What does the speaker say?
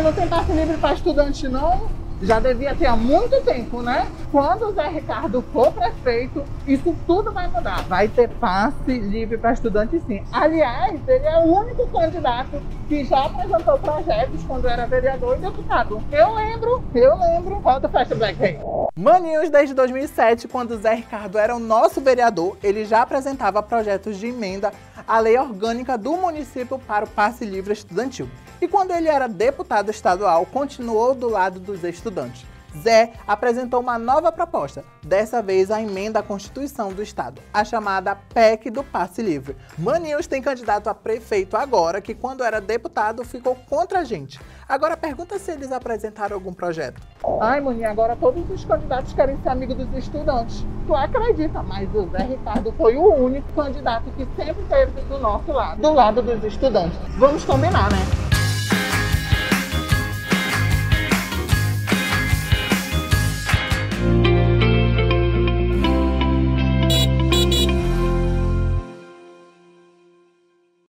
Não tem passe livre para estudante, não? Já devia ter há muito tempo, né? Quando o Zé Ricardo for prefeito, isso tudo vai mudar. Vai ter passe livre para estudante, sim. Aliás, ele é o único candidato que já apresentou projetos quando era vereador e deputado. Eu lembro, eu lembro. Roda Festa Black Hay. Maninhos, desde 2007, quando o Zé Ricardo era o nosso vereador, ele já apresentava projetos de emenda à lei orgânica do município para o passe livre estudantil. E quando ele era deputado estadual, continuou do lado dos estudantes. Zé apresentou uma nova proposta, dessa vez a emenda à Constituição do Estado, a chamada PEC do Passe Livre. Maninhos tem candidato a prefeito agora, que quando era deputado ficou contra a gente. Agora pergunta se eles apresentaram algum projeto. Ai, Maninha, agora todos os candidatos querem ser amigos dos estudantes. Tu acredita, mas o Zé Ricardo foi o único candidato que sempre esteve do nosso lado, do lado dos estudantes. Vamos combinar, né?